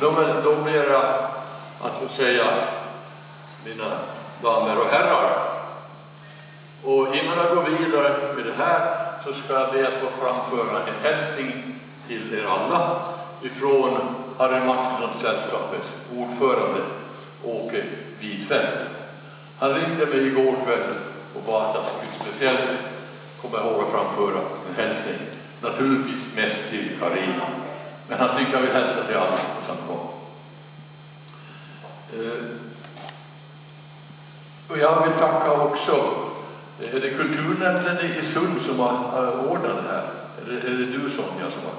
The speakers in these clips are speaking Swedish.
De är de är era, att få säga mina damer och herrar. Och innan jag går vidare med det här så ska jag be att få framföra en hälsning till er alla ifrån Harry Martinsson-sällskapets ordförande Åke Widfeldt. Han ringde mig igår kväll och bad att jag skulle speciellt komma ihåg att framföra en hälsning. Naturligtvis mest till Karina. Men han tycker jag vill hälsa till alla på samma gång. Eh, och jag vill tacka också, eh, är det kulturnämnden i Sund som har ordnat det här? Eller är det du Sonja som har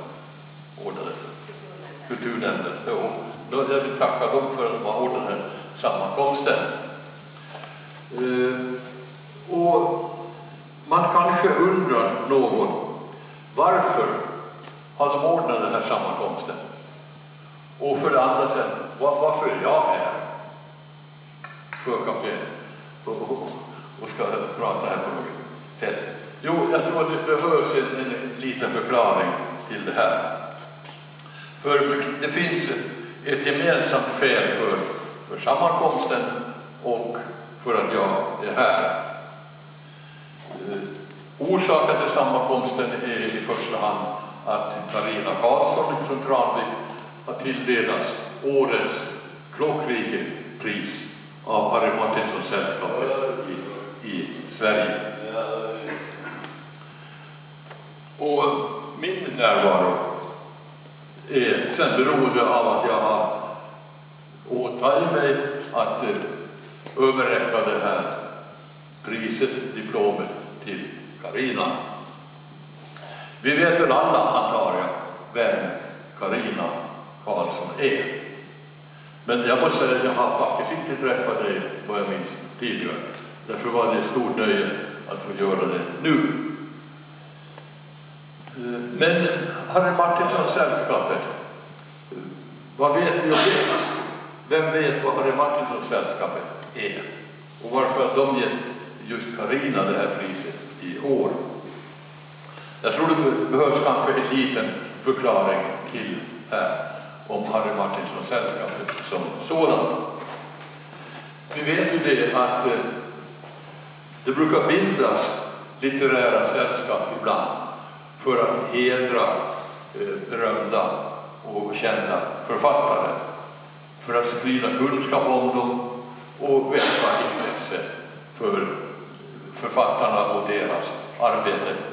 ordnat det? Kulturnämnden. Jo, jag vill tacka dem för att de har ordnat den här sammankomsten. Eh, och man kanske undrar någon, varför har de ordnat den här sammankomsten? Och för det andra sen, var, varför är jag här? Sjökapten och, och, och ska prata här på något sätt. Jo, jag tror att det behövs en, en liten förklaring till det här. För det finns ett gemensamt skäl för, för sammankomsten och för att jag är här. Eh, orsaken till sammankomsten är i första hand att Karina Karlsson från Tranvik har tilldelats årets Klockrike-pris av Harry Martinsson-sällskapet i, i Sverige. Och min närvaro är sen beroende av att jag har åtagit mig att eh, överräcka det här priset, diplomet, till Karina. Vi vet väl alla, antar jag, vem Karina Karlsson är. Men jag måste säga att jag har faktiskt inte träffat dig, vad jag minns, tidigare. Därför var det ett stort nöje att få göra det nu. Men Harry Martinsson-sällskapet, vad vet vi om det? Vem vet vad Harry Martinsson-sällskapet är? Och varför har de gett just Karina det här priset i år? Jag tror det behövs kanske en liten förklaring till här om Harry Martinsson-sällskapet som sådant. Vi vet ju det att eh, det brukar bildas litterära sällskap ibland för att hedra eh, berömda och kända författare, för att sprida kunskap om dem och väcka intresse för författarna och deras arbete.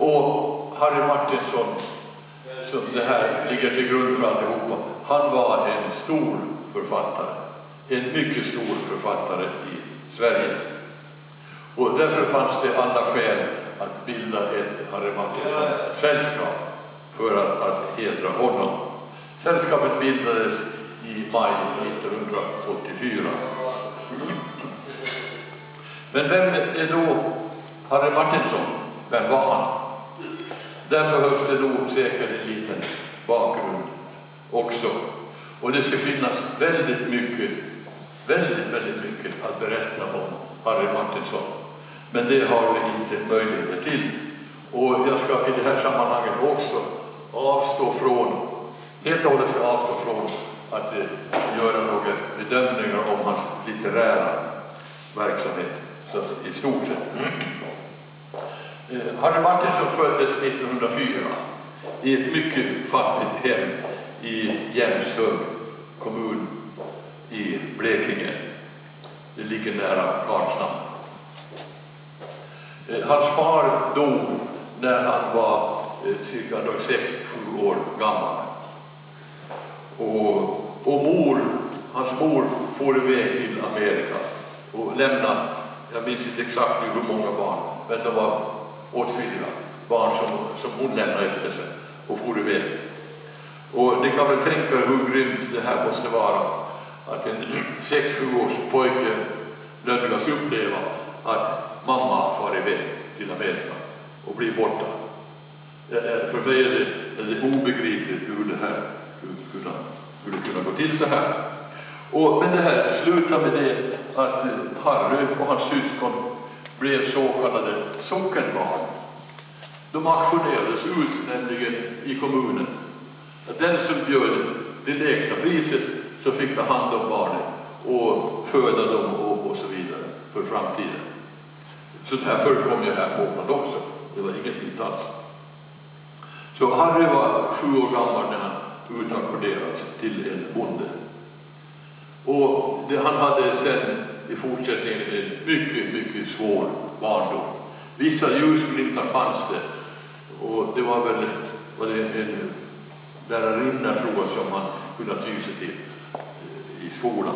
Och Harry Martinsson, som det här ligger till grund för alltihopa, han var en stor författare, en mycket stor författare i Sverige. Och därför fanns det alla skäl att bilda ett Harry Martinsson-sällskap för att, att hedra honom. Sällskapet bildades i maj 1984. Men vem är då Harry Martinsson? Vem var han? Där behövs det nog säkert en liten bakgrund också. Och det ska finnas väldigt mycket, väldigt, väldigt mycket att berätta om Harry Martinsson. Men det har vi inte möjligheter till. Och jag ska i det här sammanhanget också avstå från, helt och hållet avstå från att eh, göra några bedömningar om hans litterära verksamhet så i stort sett. Eh, Harry Martinsson föddes 1904 i ett mycket fattigt hem i Jämshög kommun i Blekinge. Det ligger nära Karlshamn. Eh, hans far dog när han var eh, cirka 6-7 år gammal. Och, och mor, hans mor for iväg till Amerika och lämnade, jag minns inte exakt nu hur många barn, men det var åtskilliga barn som, som hon lämnade efter sig och for iväg. Och ni kan väl tänka er hur grymt det här måste vara att en 6-7 års pojke nödgas uppleva att mamma far iväg till Amerika och blir borta. För mig är det, är det obegripligt hur det här skulle kunna hur det gå till så här. Och, men det här slutar med det att Harry och hans syskon blev så kallade sockenbarn. De auktionerades ut nämligen i kommunen. Den som bjöd det lägsta priset så fick ta hand om barnen och föda dem och, och så vidare för framtiden. Så det här förekom ju här på Åland också. Det var inget nytt alls. Så Harry var sju år gammal när han utackorderades till en bonde. Och det, han hade sen i fortsättningen en mycket, mycket svår barndom. Vissa ljusglimtar fanns det och det var väl var det en lärarinna tror jag som han kunde ty sig till eh, i skolan.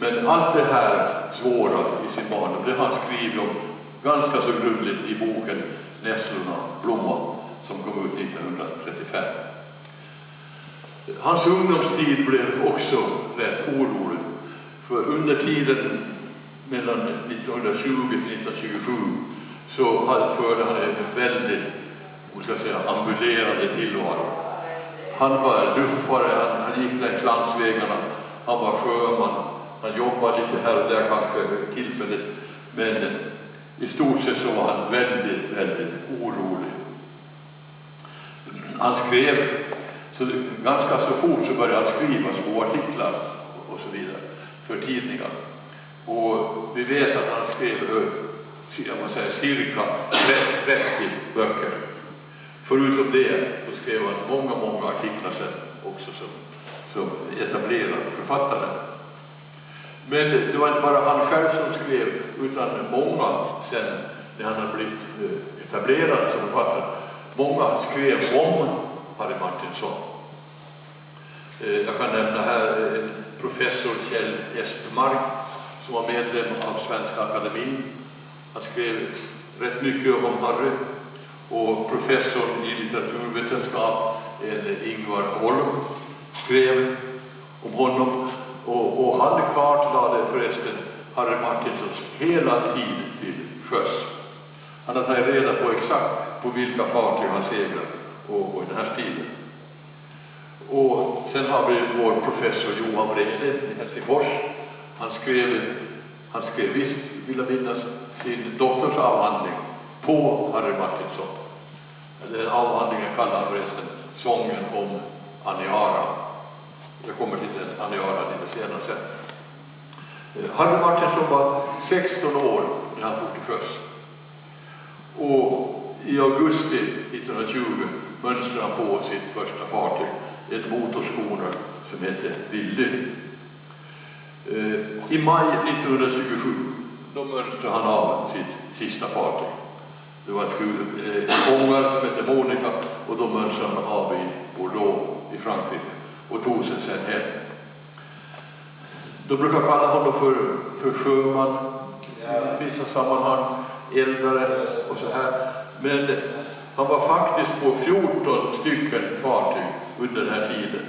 Men allt det här svåra i sin barndom, det har han skrivit om ganska så grundligt i boken Nässlorna blomma som kom ut 1935. Hans ungdomstid blev också rätt orolig. För under tiden mellan 1920 till 1927 så förde han en väldigt, ska jag säga, ambulerande tillvaro. Han var luffare, han, han gick längs landsvägarna, han var sjöman, han jobbade lite här och där kanske tillfälligt, men i stort sett så var han väldigt, väldigt orolig. Han skrev, så ganska så fort så började han skriva små artiklar och så vidare för tidningar. Och vi vet att han skrev eh, jag måste säga, cirka 30 böcker. Förutom det så skrev han många, många artiklar sen också som, som etablerad författare. Men det var inte bara han själv som skrev, utan många sen när han hade blivit eh, etablerad som författare, många skrev om Harry Martinsson. Eh, jag kan nämna här en professor Kjell Espemark som var medlem av Svenska Akademin. Han skrev rätt mycket om Harry. Och professorn i litteraturvetenskap, Ingvar Holm, skrev om honom. Och, och han kartlade förresten Harry Martinsons hela tid till sjöss. Han har tagit reda på exakt på vilka fartyg han seglar och, och i den här stilen. Och sen har vi vår professor Johan Brede i Helsingfors. Han skrev, han skrev visst, vill jag minnas, sin doktorsavhandling på Harry Martinsson. Den avhandlingen kallar förresten Sången om Aniara. Jag kommer till den Aniara lite senare sen. Eh, Harry Martinsson var 16 år när han for till sjöss. Och i augusti 1920 mönstrade han på sitt första fartyg en motorskoner som hette Willy. Eh, I maj 1927 då mönstrade han av sitt sista fartyg. Det var eh, en ångare som hette Monica och då mönstrade han av i Bordeaux i Frankrike och tog sig sen hem. De brukar kalla honom för, för sjöman i vissa sammanhang, eldare och så här. Men han var faktiskt på 14 stycken fartyg under den här tiden.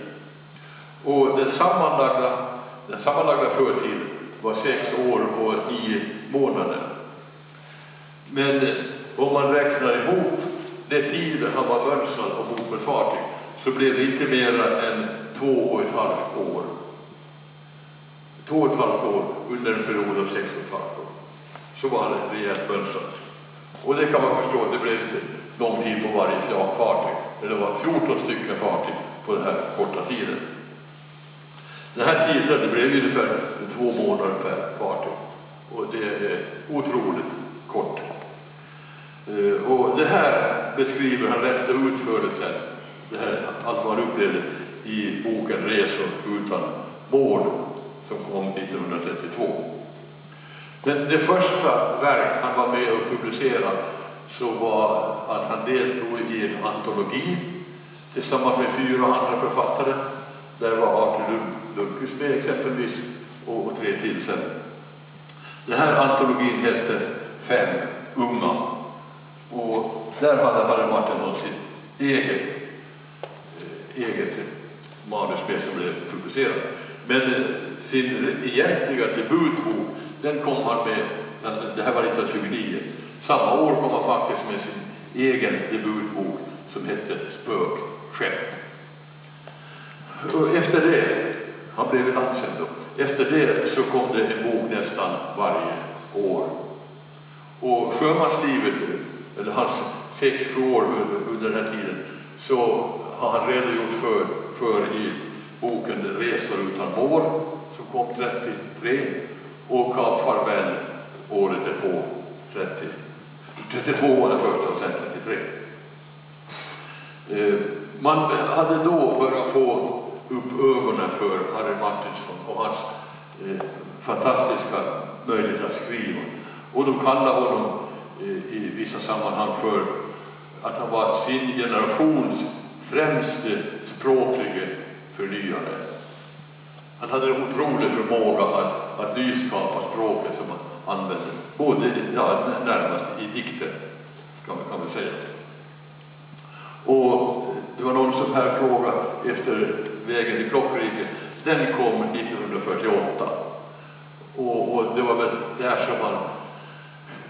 Och den sammanlagda, den sammanlagda sjötiden var sex år och nio månader. Men eh, om man räknar ihop den tid han var mönstrad ombord på ett fartyg så blev det inte mer än två och ett halvt år. Två och ett halvt år under en period av sex och ett halvt år. Så var han rejält mönstrad. Och det kan man förstå, det blev inte lång tid på varje fartyg. Men det var 14 stycken fartyg på den här korta tiden. Den här tiden, det blev ungefär två månader per fartyg. Och det är otroligt kort. Eh, och det här beskriver han rätt så utförligt sen, det här, allt vad han upplevde i boken Resor utan mål som kom 1932. Men det första verk han var med och publicerade så var att han deltog i en antologi tillsammans med fyra andra författare. Där var Artur Lundqvist med exempelvis och, och tre till sen. Den här antologin hette Fem unga och där hade Harry Martin sitt eget, eh, eget manus med som blev publicerat. Men eh, sin egentliga debutbok, den kom han med, det här var 1929, samma år kom han faktiskt med sin egen debutbok som hette Spökskepp. Och efter det, han blev Hansen då, efter det så kom det en bok nästan varje år. Och sjömanslivet, eller hans sex, sju år under den här tiden, så har han redogjort för, för i boken Resor utan mål som kom 33 och Kap Farväl året på 30. 32 var det första och sen 33. Eh, man hade då börjat få upp ögonen för Harry Martinsson och hans eh, fantastiska möjlighet att skriva. Och de kallade honom eh, i vissa sammanhang för att han var sin generations främste språklige förnyare. Han hade en otrolig förmåga att, att nyskapa språket som han använde, både ja, närmast i dikter, kan man, kan man säga. Och det var någon som här frågade efter Vägen till Klockriket. Den kom 1948. Och, och, det var väl där som man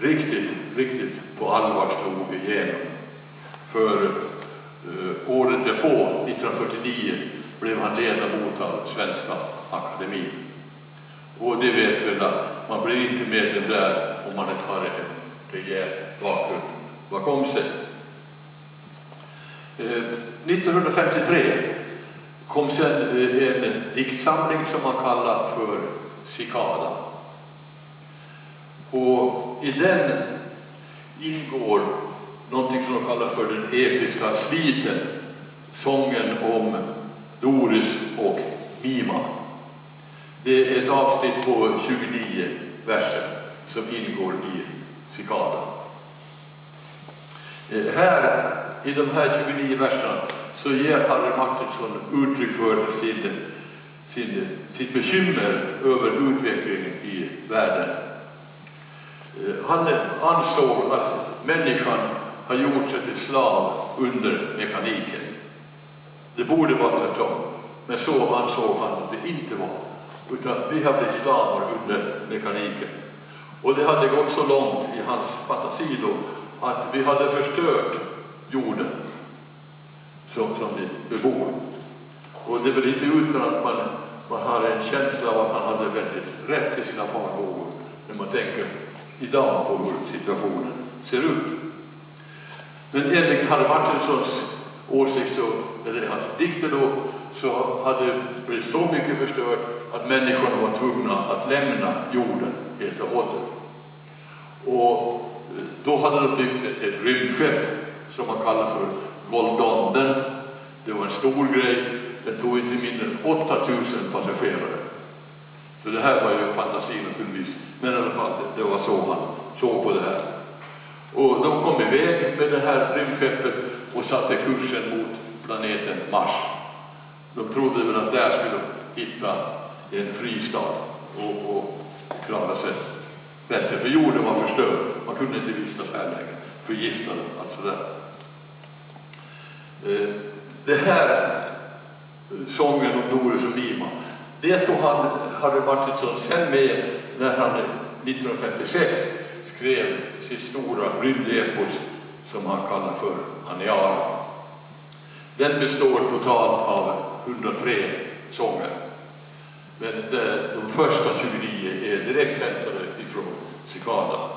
riktigt, riktigt på allvar slog igenom. För eh, året därpå, 1949, blev han ledamot av Svenska Akademin. Och det vet väl att man blir inte medlem där om man inte har en rejäl bakgrund bakom sig. Eh, 1953 kom sen eh, en diktsamling som man kallar för Cicada. Och i den ingår någonting som de kallar för den episka sviten, sången om Doris och Mima. Det är ett avsnitt på 29 verser som ingår i cikadan. Eh, här, i de här 29 verserna, så ger Harry Martinsson uttryck för sin, sin, sitt bekymmer över utvecklingen i världen. Eh, han ansåg att människan har gjort sig till slav under mekaniken. Det borde vara tvärtom, men så ansåg han att det inte var. Utan vi har blivit slavar under mekaniken. Och det hade gått så långt i hans fantasi då att vi hade förstört jorden som, som vi bebor. Och det är väl inte utan att man, man har en känsla av att han hade väldigt rätt i sina farhågor när man tänker idag på hur situationen ser ut. Men enligt Harry Martinsons åsikt, så, eller hans dikter då, så hade det blivit så mycket förstört att människorna var tvungna att lämna jorden helt och hållet. Och eh, då hade de byggt ett, ett rymdskepp som man kallar för Goldonden. Det var en stor grej. Den tog inte mindre än 8000 passagerare. Så det här var ju fantasi naturligtvis. Men i alla fall, det, var så han såg på det här. Och de kom iväg med det här rymdskeppet och satte kursen mot planeten Mars. De trodde väl att där skulle de hitta en fristad och, och klara sig bättre, för jorden var förstörd. Man kunde inte vistas här längre, förgiftad, allt sådär. Eh, det här eh, sången om Doris och Lima, det tog han, Harry Martinsson sen med när han eh, 1956 skrev sitt stora rymdepos som han kallar för Aniara. Den består totalt av 103 sånger. Men de första 29 är direkt hämtade ifrån Cicada.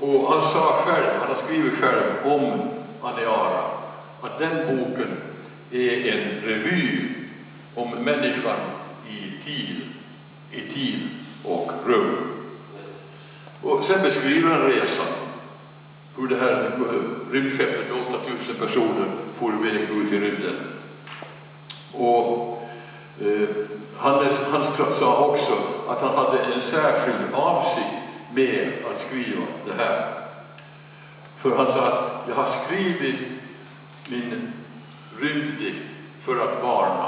Och han sa själv, han har skrivit själv om Aniara, att den boken är en revy om människan i tid, i tid och rum. Och sen beskriver han resan, hur det här rymdskeppet med 8000 personer for iväg ut i rymden. Och Eh, han, han sa också att han hade en särskild avsikt med att skriva det här. För han sa att jag har skrivit min rymddikt för att varna,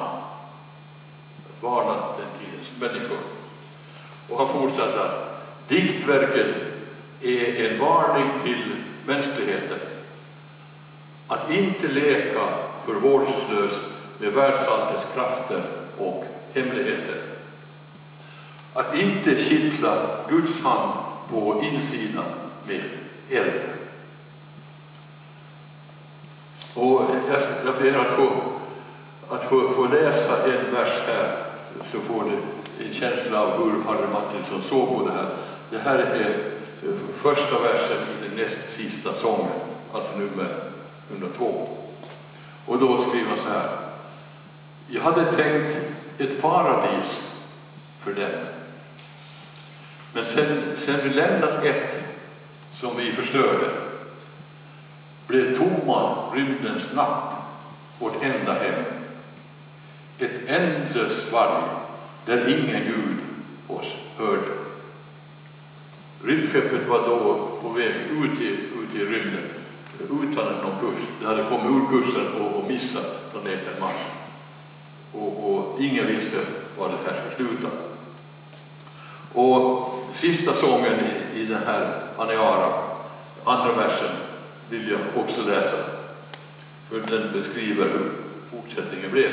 att varna den tidens människor. Och han fortsatte att diktverket är en varning till mänskligheten att inte leka för vårdslöst med världsalltets krafter och hemligheter. Att inte kittla Guds hand på insidan med eld. Och jag, jag ber att få, att få, få läsa en vers här, så får ni en känsla av hur Harry Martinsson såg på det här. Det här är eh, första versen i den näst sista sången, alltså nummer 102. Och då skriver han så här. Jag hade tänkt ett paradis för dem. Men sen, sen vi lämnat ett som vi förstörde blev tomma rymdens natt vårt enda hem. Ett ändlöst svalg där ingen ljud oss hörde. Rymdskeppet var då på väg ut i, ut i rymden utan någon kurs. Det hade kommit ur kursen och, och missat planeten Mars. Och, och ingen visste var det här skulle sluta. Och sista sången i, i den här Aniara, andra versen, vill jag också läsa. För den beskriver hur fortsättningen blev.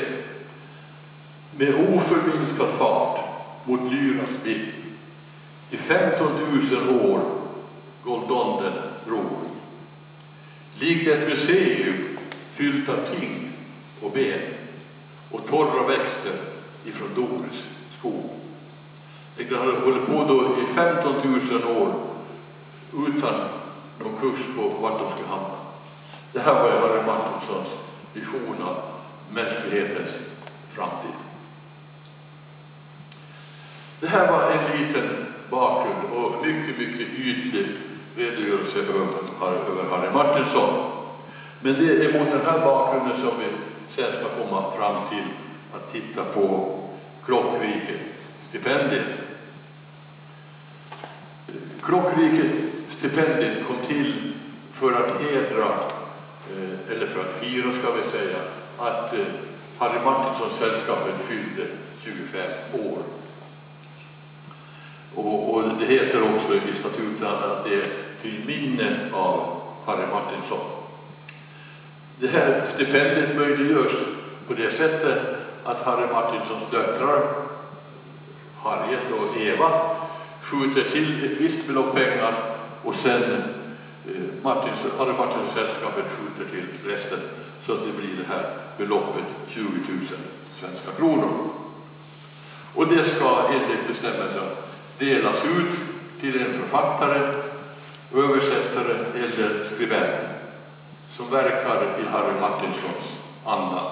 Med oförminskad fart mot lyrans bild i 15 000 år goldonden ror. Likt ett museum fyllt av ting och ben och torra växter ifrån Doris skog. Det hade hållit på då i 15 000 år utan någon kurs på vart de skulle hamna. Det här var Harry Martinsons vision av mänsklighetens framtid. Det här var en liten bakgrund och mycket, mycket ytlig redogörelse över, över Harry Martinsson. Men det är mot den här bakgrunden som vi sen ska komma fram till att titta på Klockriket-stipendiet. Klockriket-stipendiet kom till för att hedra, eh, eller för att fira ska vi säga, att eh, Harry Martinson-sällskapet fyllde 25 år. Och, och, det heter också i statuten att det är till minne av Harry Martinsson. Det här stipendiet möjliggörs på det sättet att Harry Martinsons döttrar, Harriet och Eva, skjuter till ett visst belopp pengar och sen eh, Martins, Harry Martinsons sällskapet skjuter till resten så att det blir det här beloppet 20 000 svenska kronor. Och det ska enligt bestämmelsen delas ut till en författare, översättare eller skribent som verkar i Harry Martinsons anda.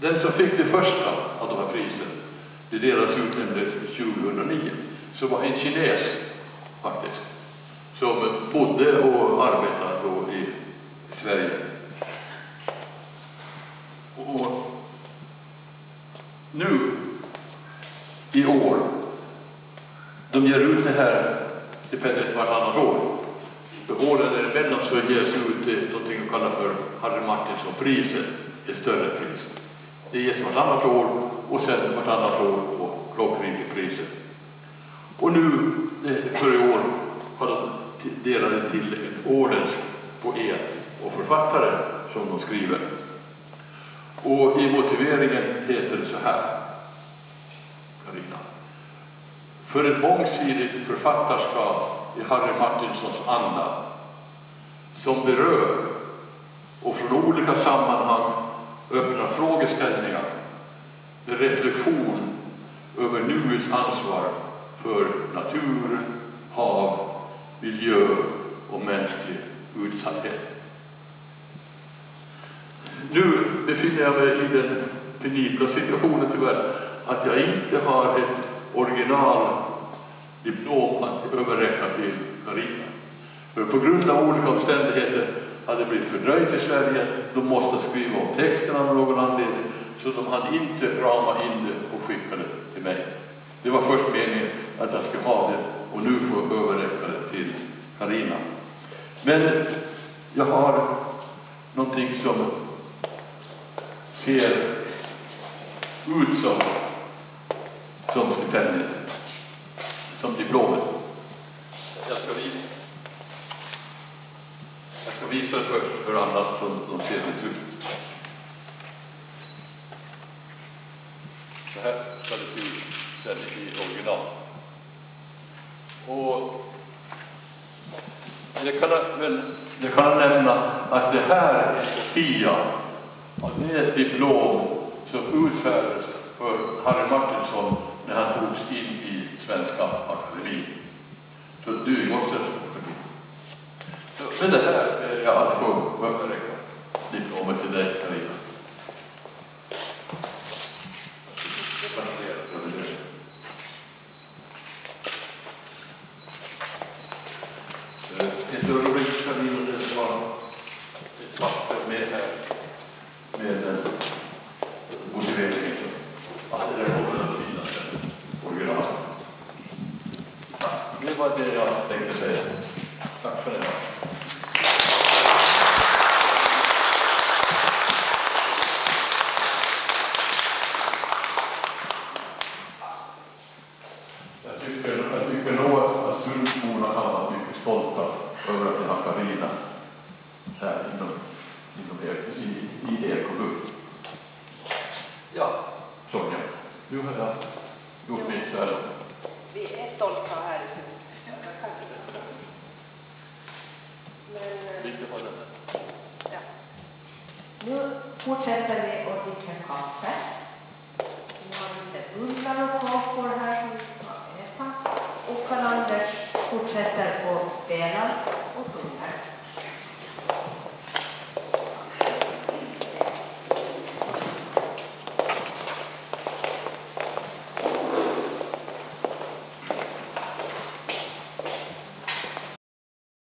Den som fick det första av de här prisen, det delas ut nämligen 2009, så var en kines faktiskt, som bodde och arbetade då i Sverige. Och nu, i år, de ger ut det här stipendiet vartannat år. Åren däremellan så ges ut någonting som kallas för Harry Martinsson-priset, ett större pris. Det ges vartannat år och sen vartannat år på Klockrikepriset. Och nu, eh, för i år, har de delat till en ordens poet och författare som de skriver. Och i motiveringen heter det så här, Karina. För ett mångsidigt författarskap i Harry Martinsons anda som berör och från olika sammanhang öppnar frågeställningar med reflektion över nuets ansvar för natur, hav, miljö och mänsklig utsatthet. Nu befinner jag mig i den penibla situationen tyvärr att jag inte har ett original diplom att överräcka till Carina. För på grund av olika omständigheter hade blivit fördröjt i Sverige. De måste skriva om texten av någon anledning, så de hade inte ramat in det och skickat det till mig. Det var först meningen att jag skulle ha det och nu få överräcka det till Karina. Men jag har någonting som ser ut som, som stipendiet, som diplomet. Jag ska visa, jag ska visa det först för alla som de ser det ut. Så här ska det se ut sen i original. Och det kan jag, väl, kan nämna att det här är en kopia är ett diplom som utfärdades för Harry Martinsson när han togs in i Svenska Akademien. Så du är också en stor person. Men det här är jag att få överräcka diplomet till dig, Carina. Gratulerar. stolt av här i sin Men, Ja. Nu fortsätter vi.